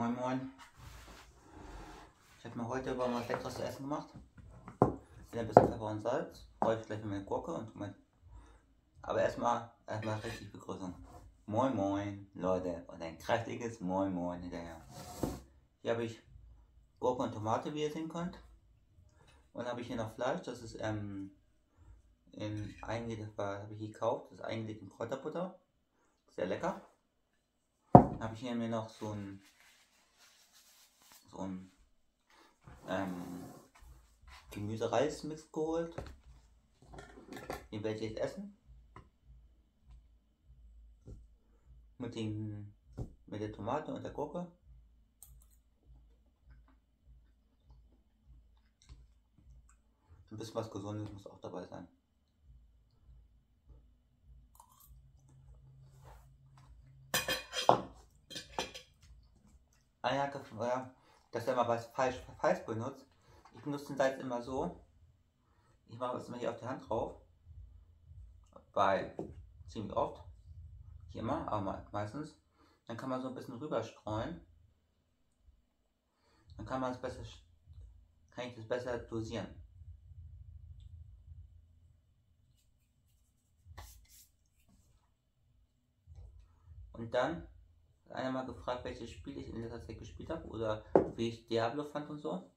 Moin Moin. Ich habe mir heute aber mal leckeres zu essen gemacht. Wieder ein bisschen Pfeffer und Salz. Heute gleich meine Gurke und mein. Aber erstmal erstmal richtig Begrüßung. Moin Moin, Leute. Und ein kräftiges Moin Moin hinterher. Hier habe ich Gurke und Tomate, wie ihr sehen könnt. Und habe ich hier noch Fleisch, das ist ähm, in eingelegt, habe ich gekauft, das ist eingelegt in Kräuterbutter. Sehr lecker. Dann habe ich hier mir noch so ein ein ähm, Gemüse-Reis-Mix geholt. Den werde ich jetzt essen. Mit, den, mit der Tomate und der Gurke. Ein bisschen was Gesundes muss auch dabei sein. Ah ja, dass er mal was falsch, falsch benutzt. Ich benutze den Salz immer so. Ich mache es immer hier auf die Hand drauf. Weil ziemlich oft. Nicht immer, aber meistens. Dann kann man so ein bisschen rüberstreuen. Dann kann man es besser, kann ich das besser dosieren. Und dann hat einer mal gefragt, welches Spiel ich in letzter Zeit gespielt habe oder wie ich Diablo fand und so.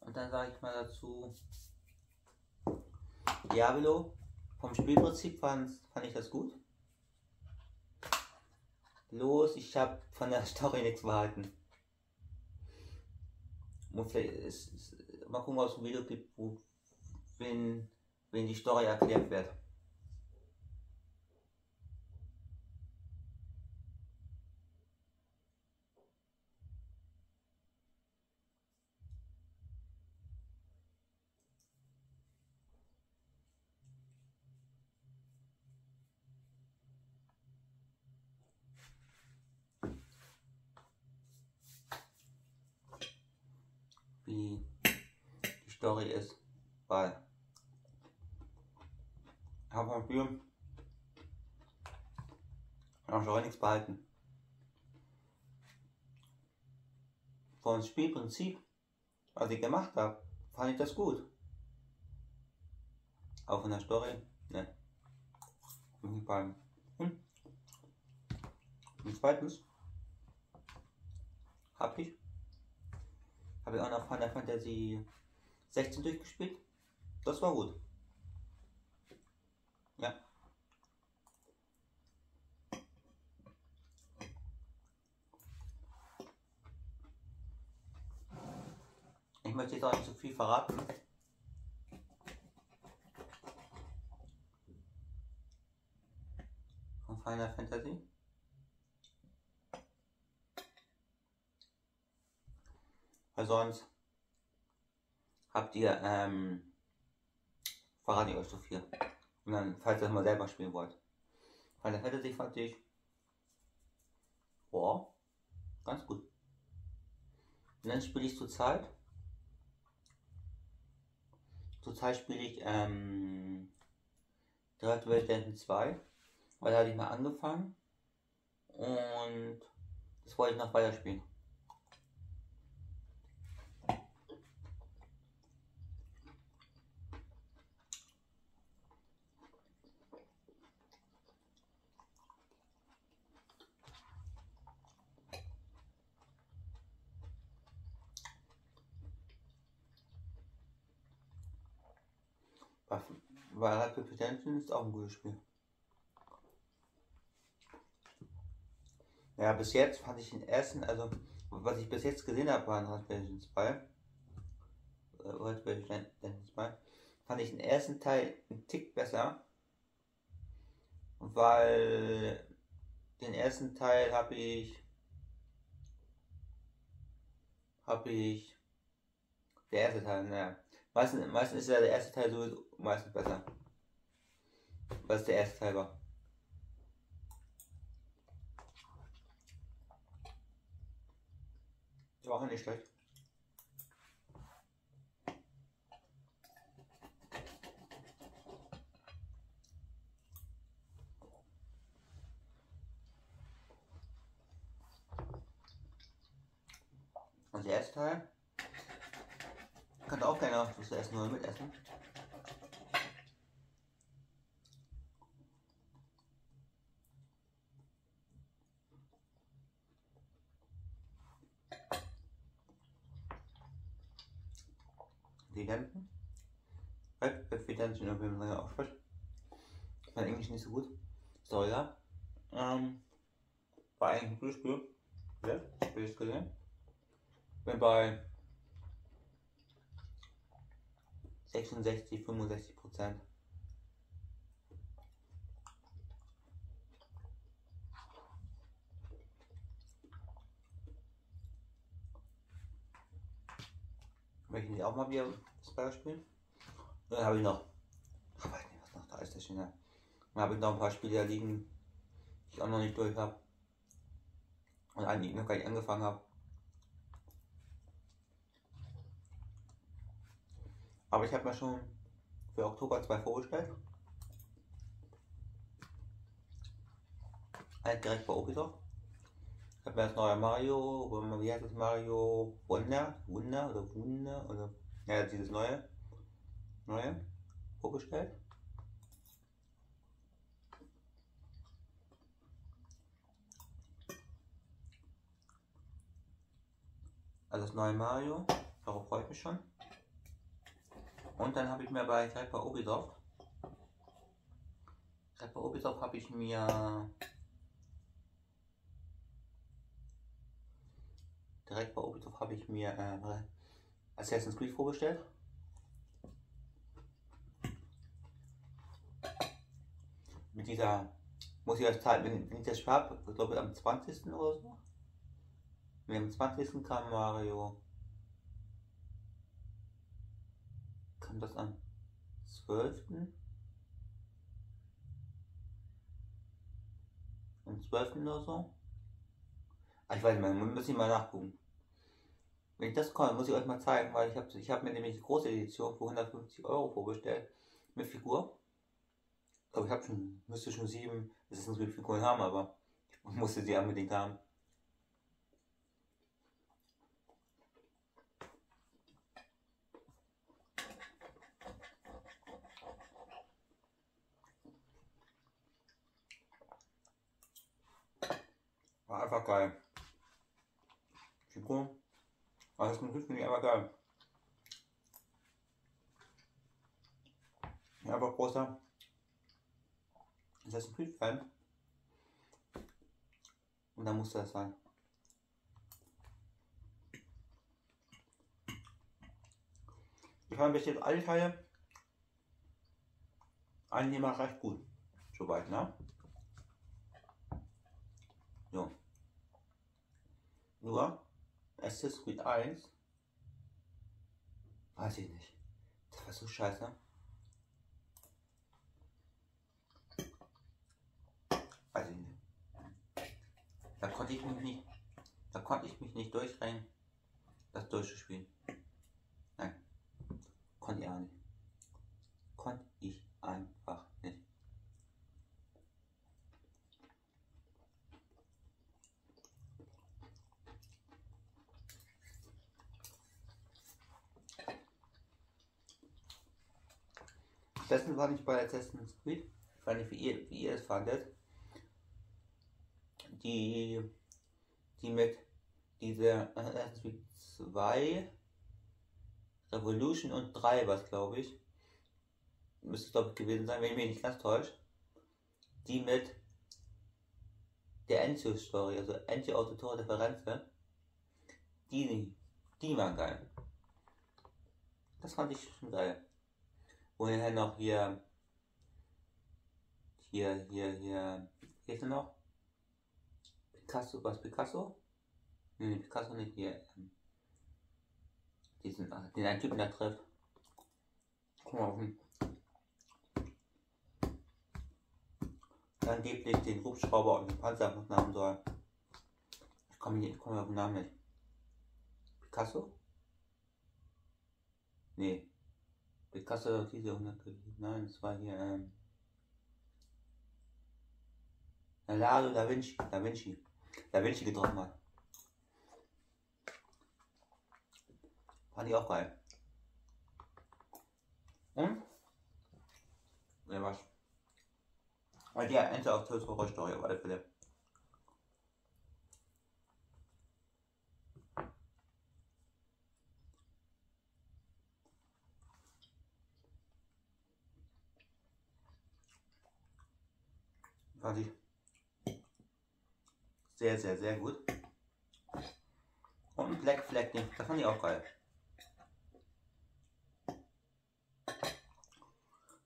Und dann sage ich mal dazu, Diablo, vom Spielprinzip fand, fand ich das gut. Los, ich habe von der Story nichts behalten. Ist, ist, mal gucken, ob es ein Video gibt, wo wenn, wenn die Story erklärt wird. Wie die Story ist bei Hauptspiel. Auch schon nichts behalten. Vom Spielprinzip, was ich gemacht habe, fand ich das gut. Auch von der Story, ne. Beim hm. Und zweitens habe ich habe ich auch noch Final Fantasy 16 durchgespielt. Das war gut. Ja. Ich möchte jetzt auch nicht so viel verraten. Von Final Fantasy. Weil sonst habt ihr, ähm, verrate ich euch so viel. Und dann, falls ihr das mal selber spielen wollt. Weil das hätte sich fand ich, boah, ganz gut. Und dann spiele ich zurzeit, zurzeit spiele ich, ähm, Red Redemption 2, weil da hatte ich mal angefangen und das wollte ich noch weiterspielen. Weil Rapid Redemption ist auch ein gutes Spiel. Ja, bis jetzt fand ich den ersten, also was ich bis jetzt gesehen habe, war Red Redemption 2. Red Redemption 2. Fand ich den ersten Teil einen Tick besser. Weil den ersten Teil habe ich habe ich der erste Teil, naja. Meistens, meistens ist ja der erste Teil sowieso meistens besser. Was der erste Teil war. Der war auch nicht schlecht. Und der erste Teil? Kann auch keiner was essen oder mitessen. Lange ausspricht. Mein Englisch nicht so gut. So, ja. Ähm, war eigentlich ein gutes Spiel. Ja, Spiel ist gesehen. Bin bei 66, 65 Prozent. Möchte ich auch mal wieder Spell spielen? Dann habe ich noch. Ich weiß nicht, was noch da ist, das Dann habe ich noch ein paar Spiele liegen, die ich auch noch nicht durch habe. Und einige noch gar nicht angefangen habe. Aber ich habe mir schon für Oktober zwei vorgestellt. Halt direkt bei Ubisoft. Ich habe mir das neue Mario, wie heißt das Mario Wunder, Wunder oder Wunder oder ja dieses neue, neue vorgestellt. Also das neue Mario, darauf freue ich mich schon. Und dann habe ich mir bei Hyper Ubisoft, Hyper Ubisoft habe ich mir direkt bei Ubisoft habe ich mir äh, Assassin's Creed vorgestellt. Mit dieser, muss ich euch zeigen, wenn, ich das habe, ich glaube am 20. oder so. Mit am 20. kam Mario. Kam das am 12. Am 12. oder so? Ah, ich weiß nicht mehr, muss ich mal nachgucken. Wenn ich das komme, muss ich euch mal zeigen, weil ich habe ich hab mir nämlich die große Edition für 150 Euro vorbestellt mit Figur. Glaube, ich habe schon, müsste schon sieben Assassin's Creed Figuren haben, aber ich musste sie unbedingt haben. War einfach geil. Figur aber das finde ich aber geil. Einfach großer Assassin's Creed Fan. Und da musste das sein. Ich fand bis jetzt alle Teile annehmbar recht gut. Soweit, ne? So. Nur Assassin's Creed 1. Weiß ich nicht. Das war so scheiße. Weiß ich nicht. Da konnte ich mich nicht. Da konnte ich mich nicht durchrennen, das durchzuspielen. Nein. Konnte ich auch nicht. Konnte ich einfach nicht. Dessen war ich bei Assassin's Creed. Ich weiß nicht, wie ihr, wie ihr es fandet. Die, die mit dieser Assassin's Creed 2, Revolution und 3 was glaube ich. Müsste es glaube ich gewesen sein, wenn ich mich nicht ganz täusche. Die mit der Enzo-Story, also Ferenze. Die, die waren geil. Das fand ich schon geil. Woher noch hier, hier, hier, hier, wie heißt er noch? Picasso, was Picasso? Nee, Picasso nicht hier. Ähm, diesen, ah, den einen Typen da trifft. Guck mal, hm. angeblich den Hubschrauber und den Panzer haben soll. Ich komme nicht, ich komme auf den Namen nicht. Picasso? Nee. Picasso diese 100 Nein, es war hier ähm, Leonardo da Vinci, da Vinci, da Vinci getroffen hat. Fand ich auch geil. Und? Ja, was? Weil die Ente auf Horror Story auf alle Fälle. Fand sehr, sehr, sehr gut. Und Black Flag, das fand ich auch geil.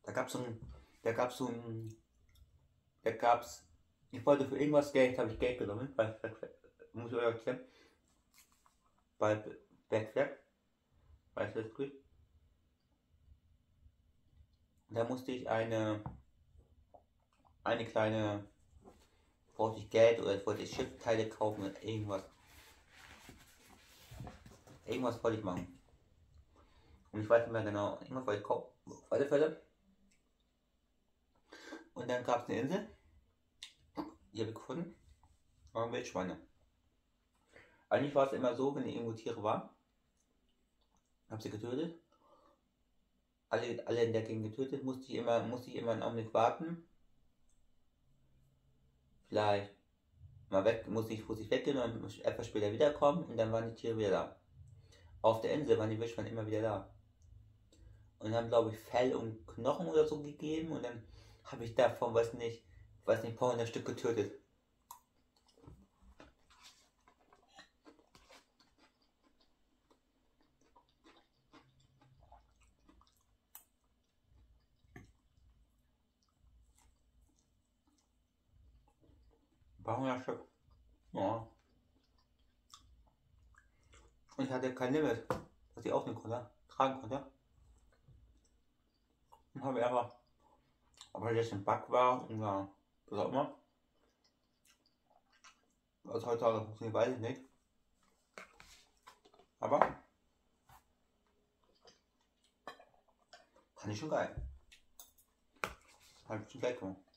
Da gab es so ein, da gab so ein, da gab's, ich wollte für irgendwas Geld, habe ich Geld genommen, bei Black Flag, muss ich euch erklären, bei Black Flag, weißt du das gut? Da musste ich eine, eine kleine, brauchte ich Geld oder ich wollte Schiffteile kaufen oder irgendwas. Irgendwas wollte ich machen. Und ich weiß nicht mehr genau, irgendwas wollte ich kaufen. Auf alle Fälle. Und dann gab es eine Insel. Die habe ich gefunden. Und Wildschweine. Eigentlich war es immer so, wenn irgendwo Tiere waren, habe sie getötet. Alle, alle in der Gegend getötet, musste ich immer, musste ich immer einen Augenblick warten. Vielleicht mal weg, muss ich, muss ich weggehen und etwas später wiederkommen und dann waren die Tiere wieder da. Auf der Insel waren die Wildschweine immer wieder da. Und haben, glaube ich, Fell und Knochen oder so gegeben und dann habe ich davon, weiß nicht, weiß nicht, ein paar hundert Stück getötet. Ein paar hundert Stück. Ja. Und ich hatte kein Limit, dass ich aufnehmen konnte, tragen konnte. Und habe aber ob er jetzt ein Bug war oder was auch immer. Was heutzutage funktioniert, weiß ich nicht. Aber fand ich schon geil. Hat schon geil gemacht.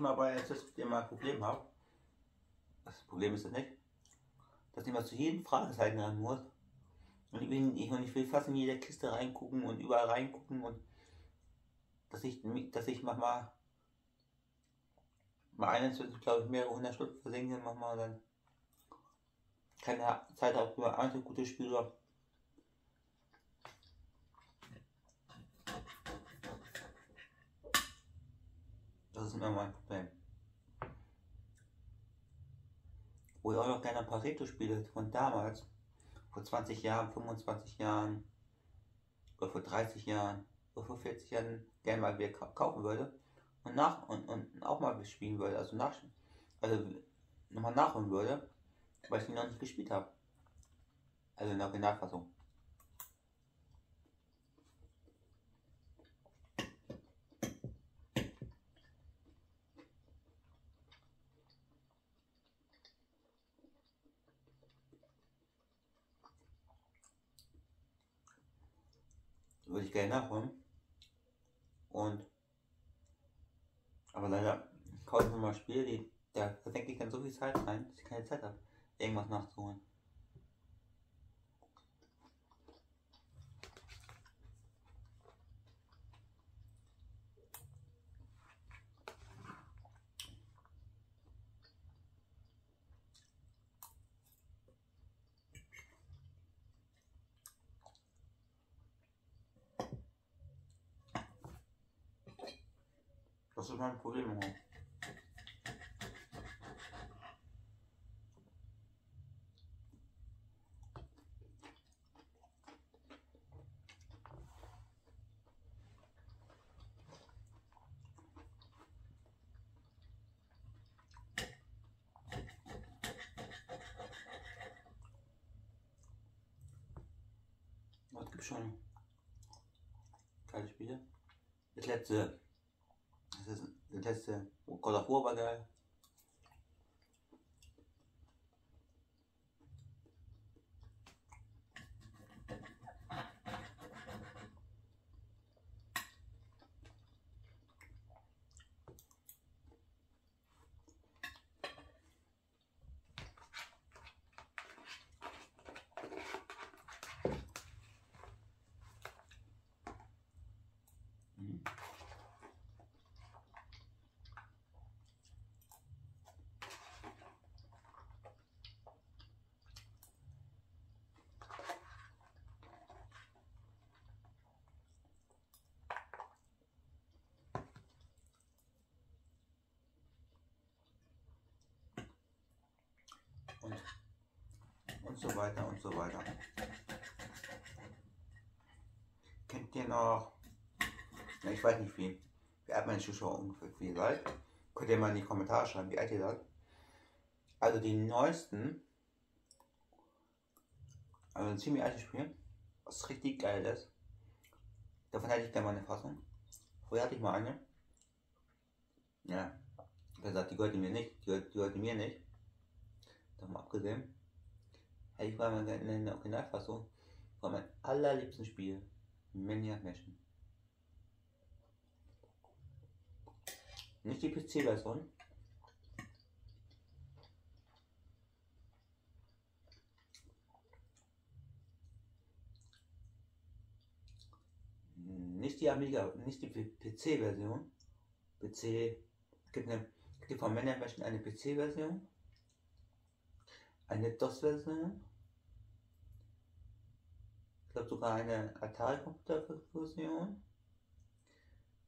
Mal bei Access immer ein Problem habe, das Problem ist das nicht, dass ich immer zu jedem Fragezeichen ran muss. Und ich, will, ich, und ich will fast in jede Kiste reingucken und überall reingucken und dass ich, dass ich manchmal mal eines, glaube ich, mehrere hundert Stunden versinken manchmal dann keine Zeit habe für einzelne gute Spiele. Ist immer mein Problem. Wo ihr auch noch gerne ein paar Retro-Spiele von damals, vor 20 Jahren, 25 Jahren, oder vor 30 Jahren, oder vor 40 Jahren gerne mal wieder kaufen würde und, nach, und, und auch mal spielen würde, also, nach, also nochmal nachholen würde, weil ich ihn noch nicht gespielt habe. Also in der Originalfassung. Würde ich gerne nachholen. Und aber leider kaufe ich mir mal Spiele, die da versenke ich dann so viel Zeit rein, dass ich keine Zeit habe, irgendwas nachzuholen. Das ist mein Problem. Was gibt schon? Geile Spiele. Das letzte das ist der geil. so weiter und so weiter. Kennt ihr noch? Ja, ich weiß nicht wie. Wie alt meine Zuschauer ungefähr wie seid. Könnt ihr mal in die Kommentare schreiben, wie alt ihr seid. Also die neuesten. Also ein ziemlich altes Spiel. Was richtig geil ist. Davon hätte ich gerne mal eine Fassung. Früher hatte ich mal eine. Ja. Wie gesagt, die gehörte mir nicht. Die gehörte, die gehörte mir nicht. Davon abgesehen. Hätte ich mal eine Originalfassung. War mein allerliebsten Spiel. Maniac Mansion. Nicht die PC-Version. Nicht die Amiga, nicht die PC-Version. PC, gibt eine, gibt von Maniac Mansion eine PC-Version, eine DOS-Version, ich glaube sogar eine Atari-Computer-Version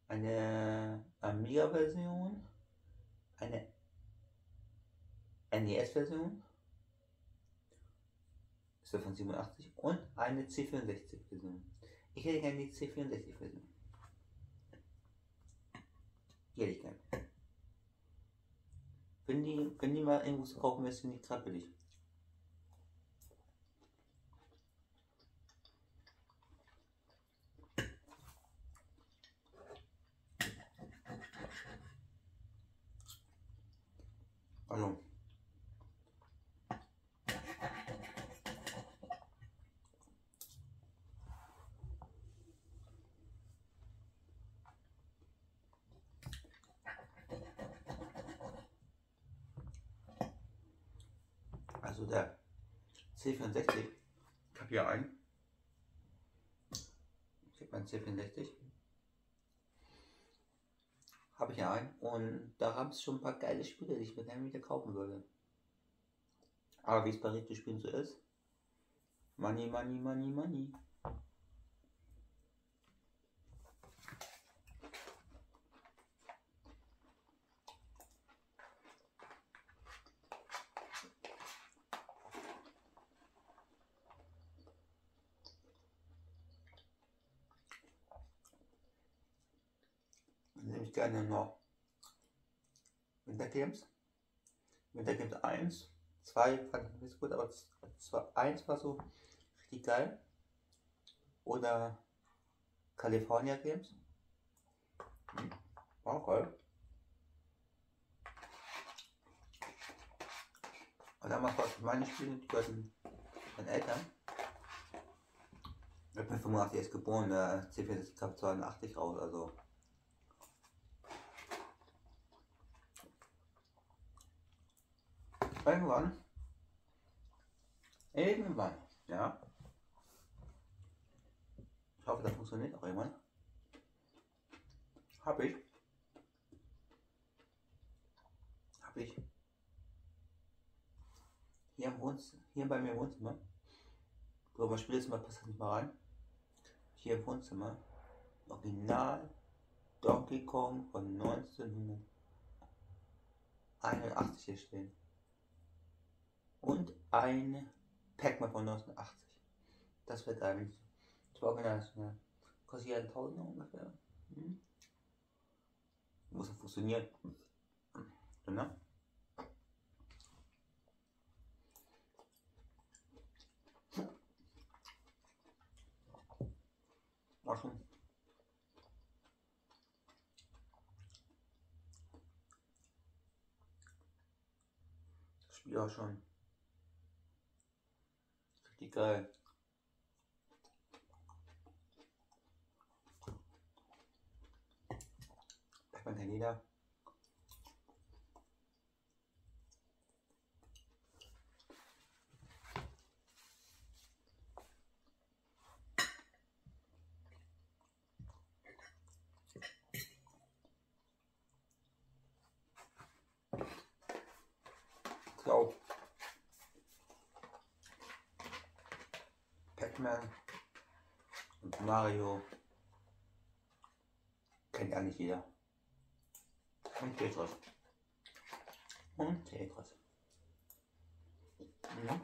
eine Amiga-Version, eine NES-Version, ist davon 87, und eine C64-Version. Ich hätte gerne die C64-Version. Die hätte ich gerne. Wenn die, wenn die mal irgendwo zu kaufen ist, sind die gerade billig. Also. Also der C64, ich habe hier einen. Ich habe meinen C64 habe ich ja einen. Und da haben es schon ein paar geile Spiele, die ich mir gerne wieder kaufen würde. Aber wie es bei Retro-Spielen so ist, Money, Money, Money, Money. Ich gerne noch Winter Games. Winter Games 1, 2 fand ich nicht gut, aber 1 war so richtig geil. Oder California Games. Hm, war. Und dann mal was meine Spiele, die gehörten meinen Eltern. Ich bin 85 erst geboren, der C64 kam 82 raus, also irgendwann, irgendwann, ja, ich hoffe, das funktioniert auch irgendwann, habe ich, habe ich. Hier, im hier bei mir im Wohnzimmer, wo mein Spielzimmer passt nicht mal rein, hier im Wohnzimmer, Original Donkey Kong von 1981 hier stehen und ein Pac-Man von 1980. Das wird ein das war original. Ne? Kostet ja 1000 ungefähr. Hm? Muss ja funktionieren. Genau. War schon. Das Spiel auch schon Richtig geil. Packt man kein Leder. Pac-Man und Mario. Kennt ja nicht jeder. Und Tetris. Und Tetris. Ja.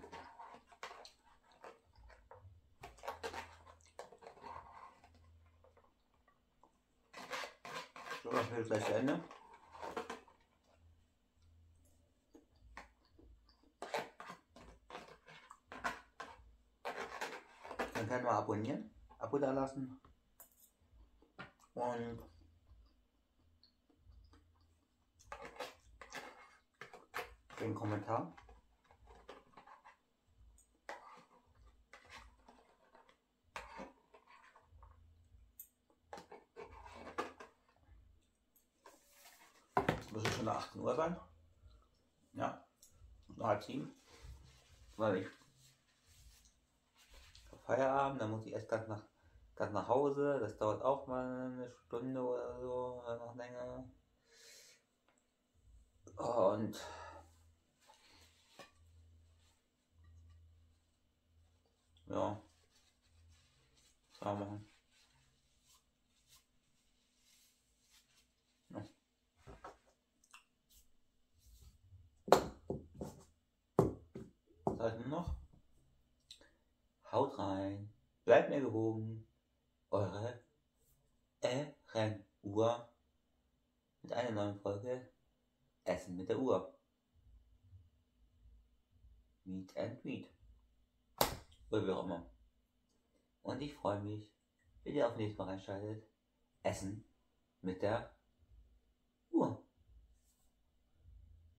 So, das wird gleich zu Ende. Dann können wir abonnieren, Abo da lassen und den Kommentar. Muss es schon nach 18 Uhr sein? Ja, halb sieben. Weil ich Feierabend, dann muss ich erst ganz nach, ganz nach Hause. Das dauert auch mal eine Stunde oder so, oder noch länger. Und ja, soll man machen? Ja. Was noch? Haut rein, bleibt mir gewogen, eure Ehrenuhr mit einer neuen Folge Essen mit der Uhr. Meet and Meet. Oder wie auch immer. Und ich freue mich, wenn ihr auch nächstes Mal reinschaltet. Essen mit der